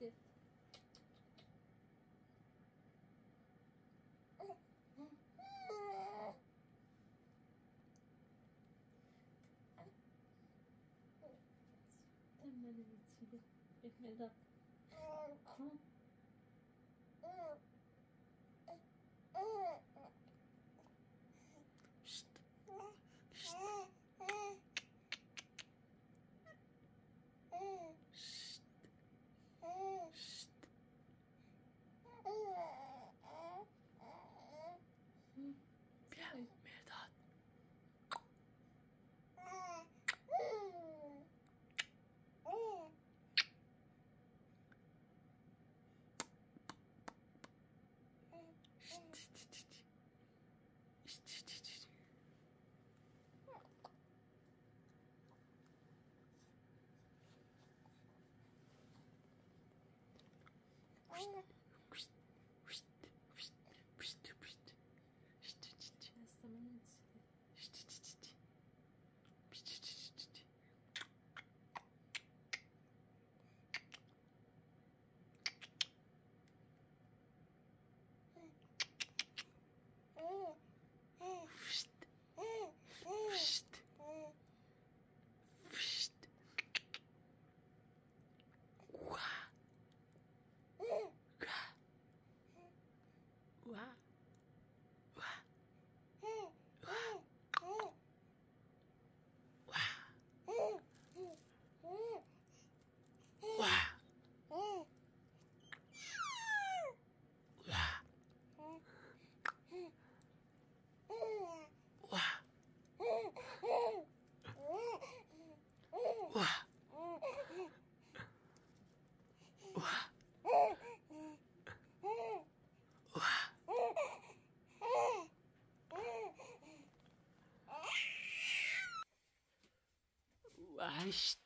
geçti. Sen benim içimde. Ekmeği. arkadaşlar. ました。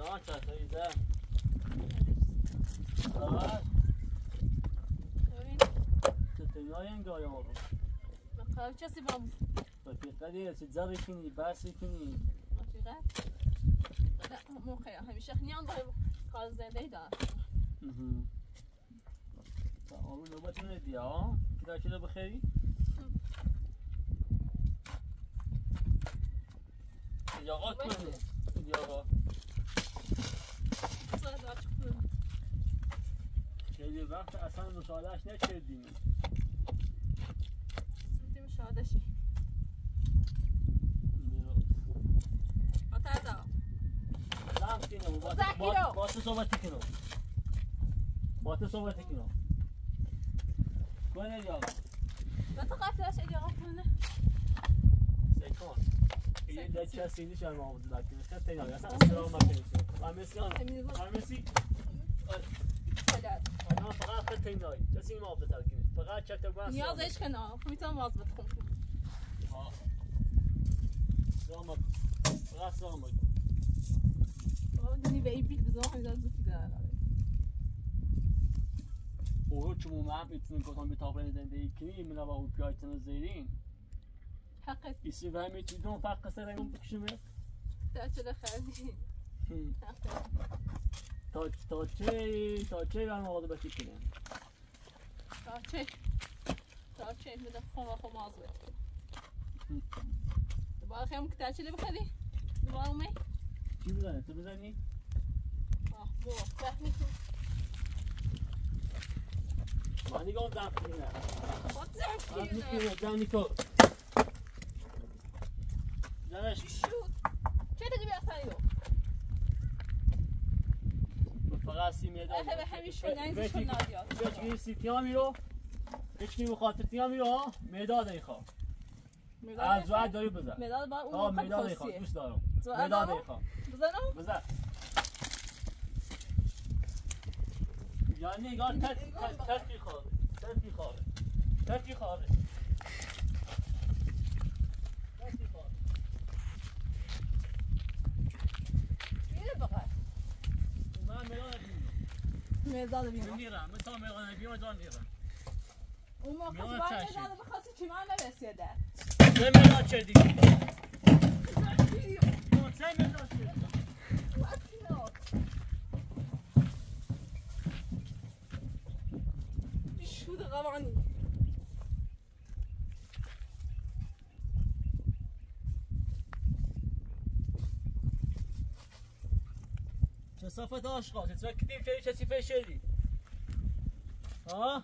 Nossa, tá aí, Zé. Tá. Tu tem وقت اصلا مشاهدهش نکردیم. زودی مشاهدشی آتا دا لام کنم با. با تو صحبت کنم با تو کنه یا و تو اگه آقا کنه. سیکون یه دچ کسی نیست ما بود لکن خیلی تینا اصلا مسیان همین بود. و مسی فلات انا فقط خیلی تینای کسی ما بود لکن فقط چک تو باز نیازش کنه می‌تونم واز بتخون سلام فقط سلام بابا دنی به این بیل بزنم همیدار زودی داره او چون ما می‌تونیم گفتم به تابلو زندگی کنی من با او پیایتن زیرین. حقت ایسی و همی چیزون فقط رنگم بکشمه خردی. حقت تا تا چه تا چه برم آقا بکی کنیم؟ تا چه تا چه میده خما خما از بید دوباره خیام که در چه بخدی دوباره اومی چی بزنه تو بزنی آه بو فهمی تو. کنیم با زرد من کنه چه دیگه بیاختنی رو فقط سی میدان اخه به همیشه نایزشون نادیاد. هیچ کی سی تیامی رو هیچ کی بخاطر تیامی رو ها. مداد ای خواه. از وقت داری بزن. مداد با اون مداد خواه. دوست دارم. مداد خواه. بزنم؟ بزن. یعنی نگاه تک تک تکی خواه. تکی خواه. تکی خواه. تکی خواه. من بیرم میرم. تا نمیرم من میرم. اون موقع باید چشم. مداد بخواستی چی من نرسیده؟ سه مداد چه دیگه؟ سه مداد چه کسافت آشقا چطور کدیم چلی کسی فشلی ها؟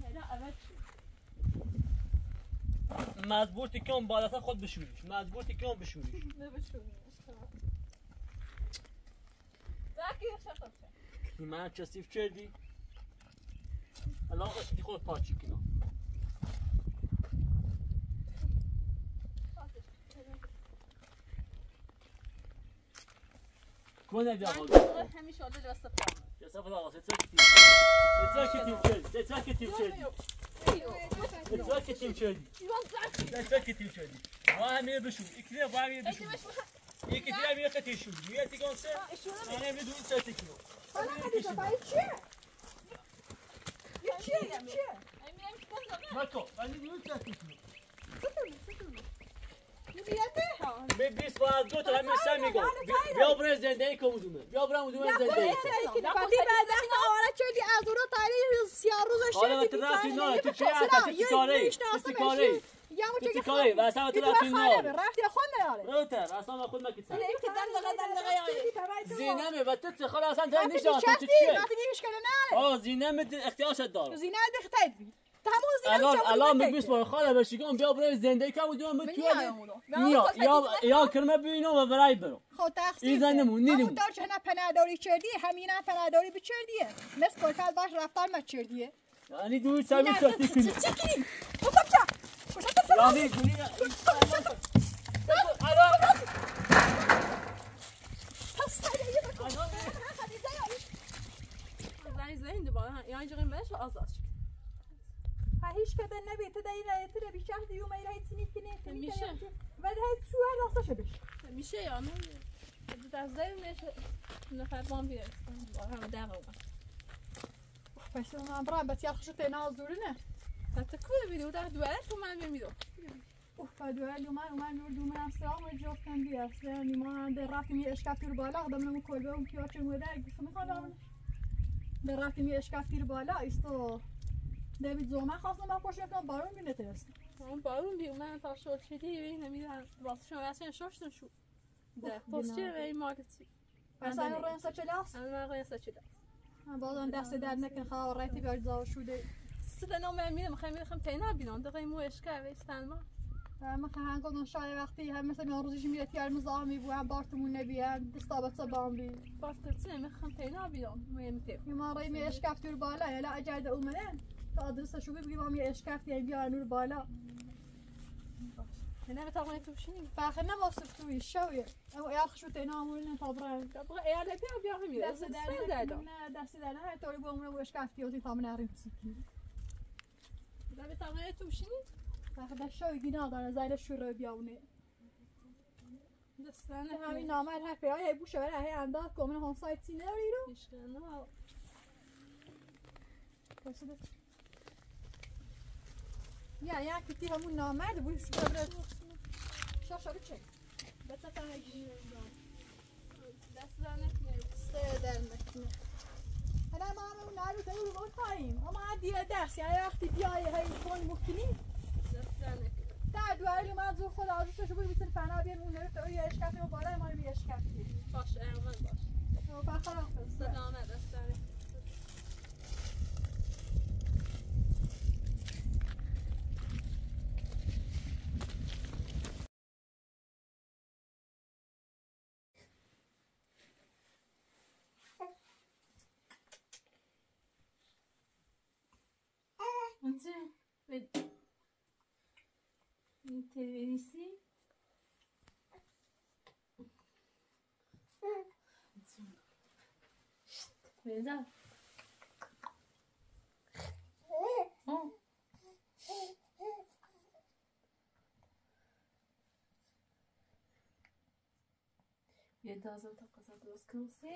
نه اول مزبور تکیان بالاتر خود بشوریش. مزبور تکیان بشوریش. من کسیف کردی؟ الان خود پاچی کنم کنه دی آقا همیشه آده دست پا کسافت آقا چطور کتیم چطور کتیم کردی چطور کتیم کردی چطور کتیم کردی چطور کتیم کردی با همه بشور اکلی با همه بشور یکی دیگه میره خطی شور میره تیگان سه من نمیدون سه تکیو مکو من نمیدون سه تکیو به بیست با از دو تا همه سه میگم بیا برای زندگی کمودومه بیا برای مودومه زندگی حالا من تو رفتی نه؟ تو چه اصلا تو چی کاره تو چی کاره تو چی کاره و اصلا تو رفتی نه روتر اصلا خود مکی سن زینمه و تو چه خاله اصلا تو نیشان تو چیه آه زینمه اختیارشت داره الان الان بیست بار خاله بشیگم بیا برای زندگی کمودومه تو نیا یا یا کرمه ببینم و برای برم خب تقصیر این زن نمون، نیدیم. همون دار که نه پناهداری کردی همین هم پناهداری بچردیه مثل کلکل باش رفتار مچردیه یعنی دو سمی کتی کنی چی کنی؟ بکن چا کشت تو یعنی گونی زنی زنی دوباره یعنی جغیم بهش آزاد شد هیچ که دن نبی. تو دایی رای تو بی شخص دیو میره هیچ سینی کنی میشه. ولی هیچ سو هر راستش بش میشه یا نه؟ در زنی میشه. نفر بام بیرستن دوباره همه دقیقه اومد پس هم برام بسیار خوشو تینا زوری نه. حتی کوه بیدو در دوره تو من بمیدو اوه دوره من اومد نور دو من سلام و جفتم بی اصلا ما در رفتیم یه اشکاف رو بالا. آدم نمو کلبه اون پیاچ موده می‌خوام در رفتیم یه اشکاف رو بالا. ایستو. دیوید زومن خواستم من پشت کنم بارون بینه ترست بارون بیو من تا شد شدی بی نمی‌دونم واسه شما اصلا شوشتن شو. ده. پوستی به این مارکتی پس این رنسا چلاس؟ من رنسا چلاس بازم دست در نکن خواه ریتی بیارد زاو شده. سده نو من میرم خیلی میرم تینا بینم دقیقه مو اشکا ویستن ما. ما خواهن گفتن شای وقتی هم مثل میان روزیش میره تیار مزاه میبو هم بارتمون نبی هم دستابت سبان بی بارتت سه می‌خوام تینا بینم مهم تیف ما رای می اشکاف تور بالا یا لا اجاید اومدن. تا آدرس شو بگیم هم یه اشکاف یعنی بیا نور بالا. نه بتاقوني توشيني فاخرنا ما صفتوي الشوية او يا اخ شو تينا مولنا طبران طبرا ايه على بيع بيع هم دست دارنا دست دارنا هاي توري بومنا وش كافتي وزي طامنا عريم تسكي ده بتاقوني توشيني فاخرنا الشوي جينا دارنا زايد الشورة بياوني دستانه همین نامر هر پیای هی بوشه ولی هی انداز کومن هون سایت سینه رو؟ اشکانه یا یا کتی همون نامرد بود شو برد شو شو چه؟ بس تا هی دست زنه. سه در مکنه انا ما همون نارو تایی رو تاییم اما دیگه دست. یا وقتی بیای هی کن مکنی دست زنه. در دواری من زور خدا آزوش شو بگی بیتن فنا بیان اون رو تو یه اشکافی و بالای ما رو یه اشکافی باش ارمان باش. بخرا سلامه دستانه Anzi, Can you see? 손 닦아서 노스크로스.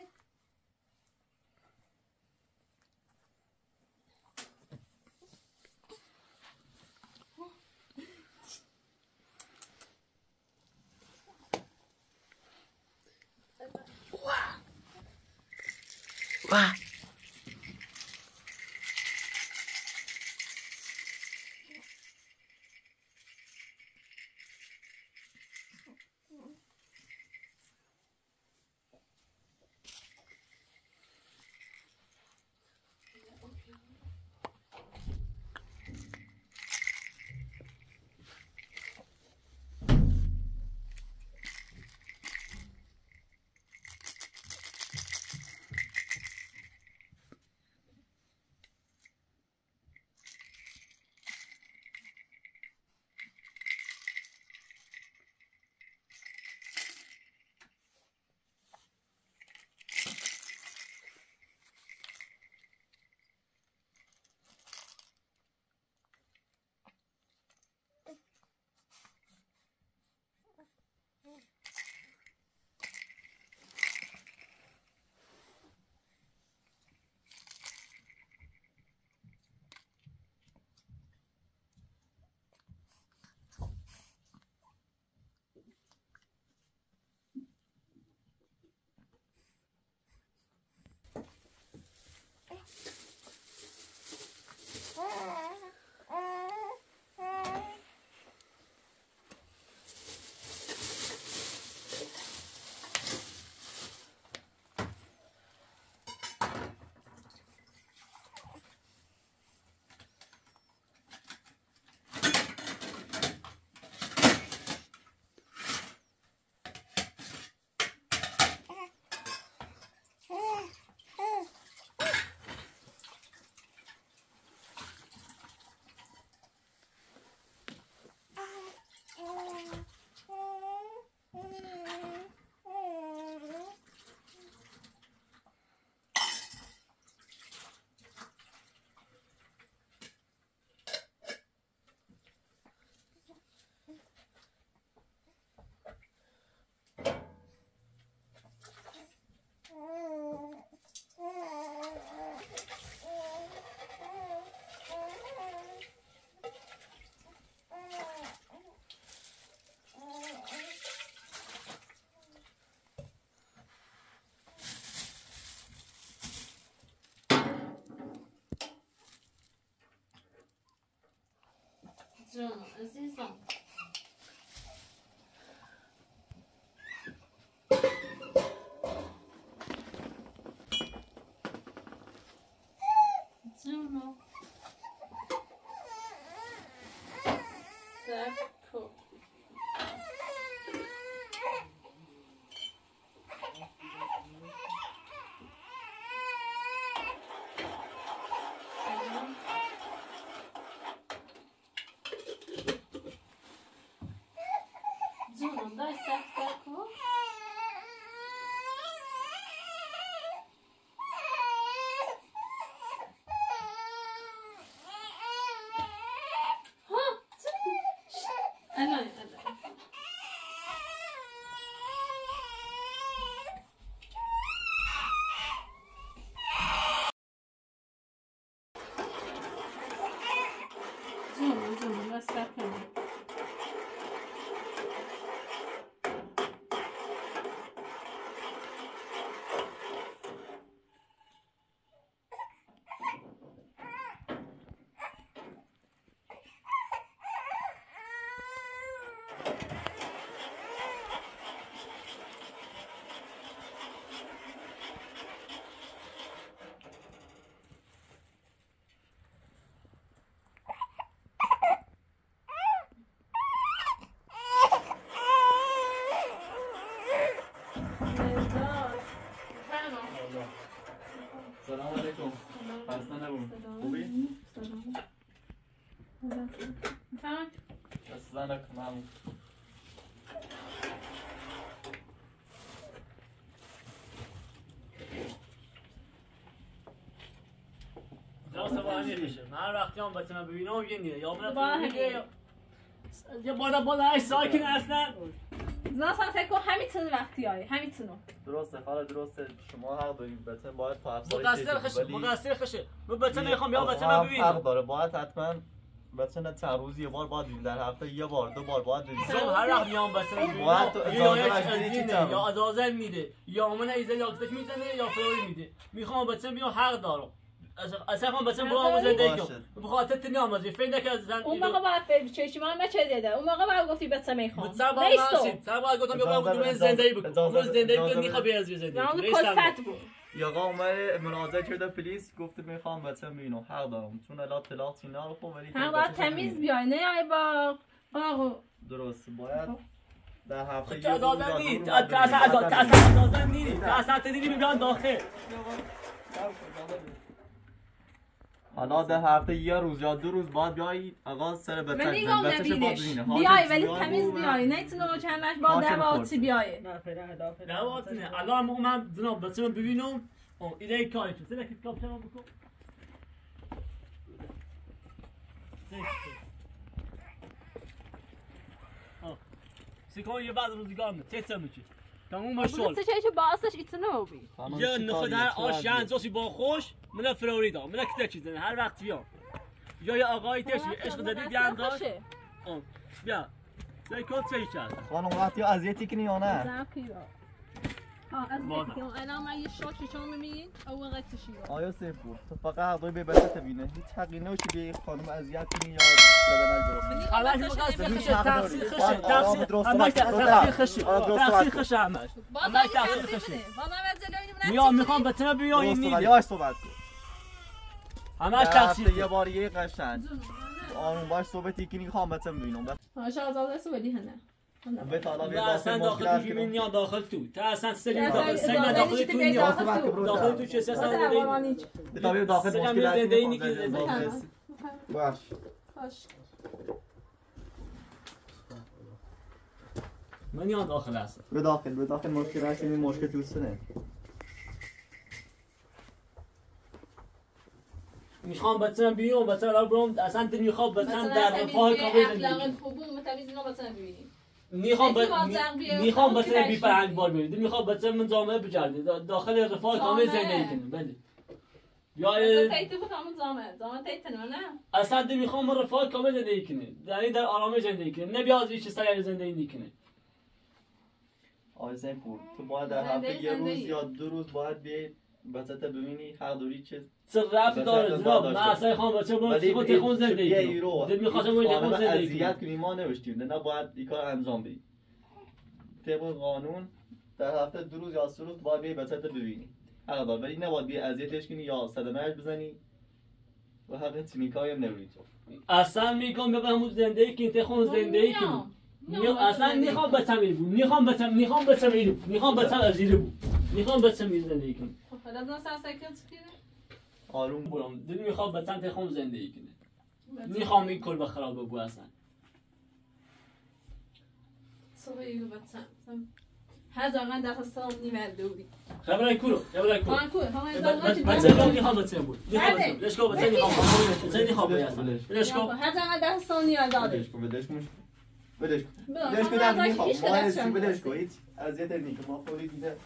这ゃあ、あし。Mustafa. سوال نمیشه من هر وقتی هم بتونم ببینم یه نیه یا من. میگه یه بالا بالا هش ساکن اصلا. زنان فکر کن همیتون وقتی های همیتونو درسته حالا درسته. شما حق دارید بتن باید تا افزایش مقصر خشه مقصر خشه. من بتونم می‌خوام یا هم ببینم. حق داره. باید حتما بتن چند روز یه بار باید. در هفته یه بار دو بار باید بدید. زم هر وقت میام بتونم باید تو ببینم اجازه یا. یا اجازه میده. یا من ایزه یا می‌زنه یا فوری میده. می‌خوام بتونم بیام حق دارم. اصلا هم هم زندگی باشه. کنم بخاطر تنیام از فکر نکرد زن اون موقع باید بری چشی من چه دیده اون موقع باید گفتی بچه می‌خوام سر با نسید سر با گفتم بیا اجازه- زندگی بکن روز اجازه بکن من اون کنی. ریستم کلفت بکن. بود یا آقا اومده کرده پلیس گفته می‌خوام بچه ببینم حق دارم چون الا اطلاعاتی نرفت ولی هم خب باید بچه تمیز. بیای نه آی با آقا درست باید در هفته یه اجازه باید اصلا. اجازه- تو اصلا تدیری داخل حالا در هفته یه روز یا دو روز باید بیایی آقا سر بتن ولی گام نبینش. بیای ولی تمیز بیای. نه چندش با حاجت دواتی خورد. بیای؟ دواتنه الان موقع من جناب بچه من ببینم. او ایده کاری شد سرکت کاب چرا بکن. سیکون یه بعد روزگار می تیتر میچی؟ تموم مشغول بگو چه باعثش ایتونو بی چی نخود؟ هر آش؟ یعنی زوسی با خوش من فلوریدا. من کتا چیزه هر وقت بیام یا یه آقای تشی عشق دادی بیان داشت بیا. زی کد چه کرد؟ خانم وقتی اذیتی کنی یا نه؟ واضح. الان من یه شاک شما می‌بینین اول قطشی آیا سیف بود؟ تو فقط حق داری به بچه بینه. هیچ حقی نمیشه به یک خانم اذیت کنی یا بدن درست خلاص مقصر هیچ خشه حق تقصیر نداری. خشه درست صحبت کن. تقصیر خشه کن. خشه همش. تقصیر تقصیر خشه از میام می‌خوام بتونم بیام این درست صحبت نیست یواش صحبت کن. همش تقصیر یه بار یه قشنگ. آروم باش صحبتی کنی بچه ببینم. هاش آزاده سو بدی هنه حالا نه اصلا داخل تو جیبین یا داخل تو. تا اصلا سری داخل سری داخل تو نیا داخل تو چه سه به طبیب داخل مشکل هست نیکی به زنده. اضافه. باش. من یا داخل هستم. به داخل به داخل مشکل هست این مشکل دوست نه می‌خوام بتونم بیام بتونم برام اصلا می‌خوام بتونم در رفاه کامل زندگی خوبون متمیز اینا بتونم ببینیم. می‌خوام می‌خوام که بی فرهنگ بار برید. می‌خوام بتونم من جامعه بجرده داخل رفاه کامل جامعه. زندگی کنم بله. یا تیتو بود همون زامه زامه تیتو نه؟ اصلا دل می‌خوام من رفاه کامل زندگی کنم یعنی در آرامش زندگی کنم نه بیاد هیچ سری زندگی نکنه. آقای زنپور تو باید در هفته یه روز. یا دو روز باید بیای بچه ببینی حق داری چه چه رفتی داره؟ جناب من اصلا خواهم بچه ما خود تخون زندگی می‌خواستم باید تخون زندگی اذیت کنیم ما نوشتیم. نه باید این کار انجام بدی طبق قانون در هفته دو روز یا سه روز باید بی بچه ببینی. حق دار. ولی نباید بی اذیتش کنی یا صدمهش بزنی. و حق تیمیکای هم نوری تو. اصلا میگم به همون زندگی کنی تخون زندگی کنی. اصلا می‌خوام بچم بود. می‌خوام بچم می‌خوام بچم بود. می‌خوام بچم از بود. می‌خوام بچم زندگی کنم حالا دو ساعت سکت آروم برم. دل می‌خوام بچم تخون زندگی کنه می‌خوام این کل بخراب بگو اصلا. هذا خصهم نيمال دوري خبرای کورو خبرای کورو. هان كور هان بچه رو می‌خوام بچه بود؟ ليش کو بچه می‌خوام بچه می‌خوام ليش کو هذا غندا خصهم نيمال دوري بدش کن بدش کن. بدش بدش می‌خوام. ما هستی بدش هیچ اذیت نیست ما خوری دیده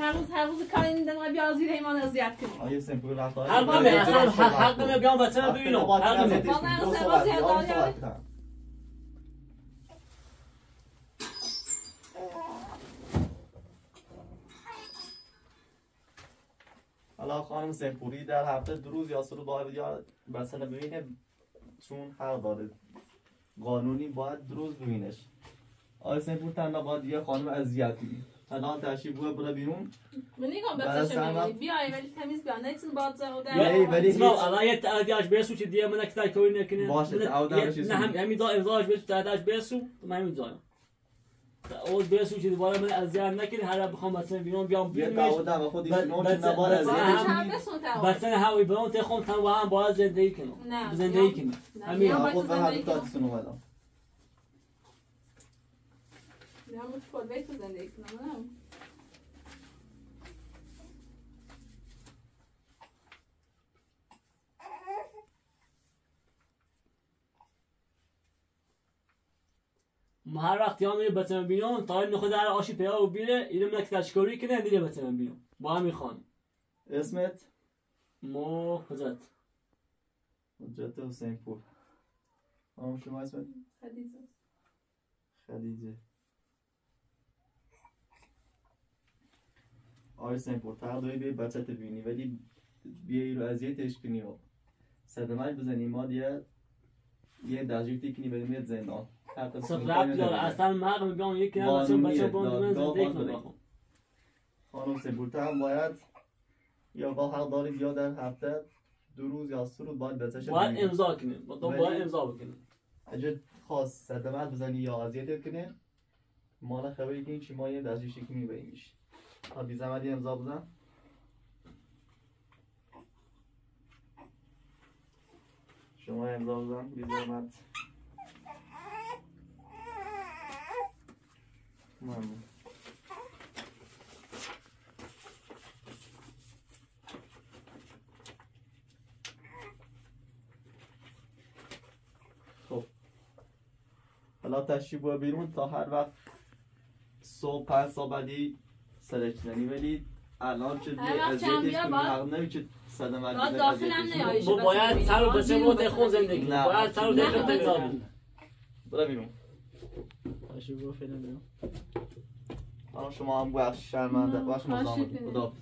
هر روز هر روز کاری نیدن و بیا زیر ایمان اذیت کنی آیه سمپل رفت حق نمی اصلا حق نمی بیام بچه رو ببینم. حق نمی دو ساعت حالا خانم سنپوری در هفته دو روز یا سه روز باید یا مثلا ببینه. چون حق داره. قانونی باید دو روز ببینش. آقای سنپور تنها باید یه خانم اذیت الان تشریف بود برو بیرون. من نگم بس شما بیای ولی تمیز بیا. نیتون باد زو در ولی ما الان یه تعدیاش بیسو چه دیگه من اکتای توی نکنه. باشه تعدیاش نه هم همین دا امضاش بیسو تعدیاش بیسو من همین جایم اول بیسو چه دوباره من اذیت نکنه هر بخوام مثلا بیام بیام یه تعهد هم خودی نون چه نبار اذیت مثلا هاوی بیام تخون تن با هم باید زندگی کنم. زندگی کنم. همین. خود به هر تا تسونو ولا همون کل بیت زندگی کنم ما هر وقت یا میره بتمن بیرون تا این خود در آشی پیدا و بیره اینو من تشکری کنه میره بتمن بیرون. با همین خان. اسمت؟ مو حجت. حجت حسین پور. آم شما اسمت؟ خدیجه. خدیجه. آقای سنپور داری به بچت بینی ولی بیایی رو اذیتش کنی و صدمت بزنی ما دیگه یه دجیفتی کنی بدیم زندان. رب داره. اصلا مغم بیام یکی نه بچه بچه باند من زنده خانم سپورته هم باید یا با حق دارید یا در هفته دو روز یا سه روز باید بچهش باید امضا کنیم. باید امضا بکنیم. اگه خواست صدمت بزنی یا اذیتت کنه مال خبری کنی چی ما یه دستیشی کنی به بی زمدی امضا بزن شما امضا بزن بی زمت ممنون خب حالا تشریف بیرون تا هر وقت صبح پنج سال بعدی سرش زنی ولی الان چه دیگه کنی حق نمی چه صدم باید سر و بچه بود خون زندگی. باید سر و دخل برو بیرون. تشریف باید فعلا بیرون. شما هم بخش شرمنده. باش مزاحمت خدا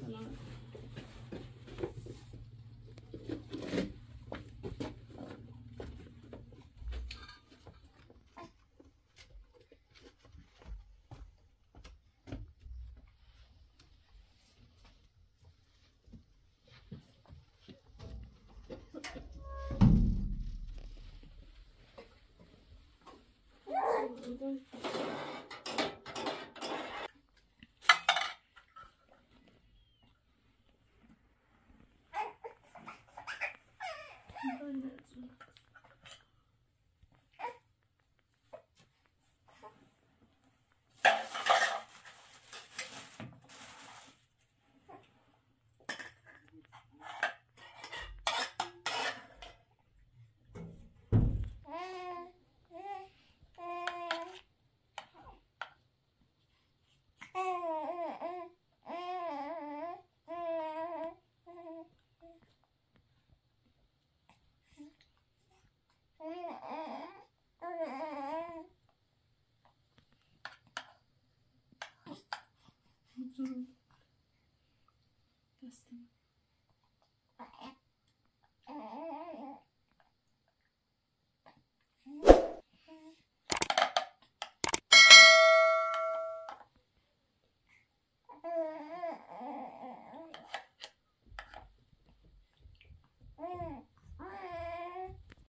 Hı.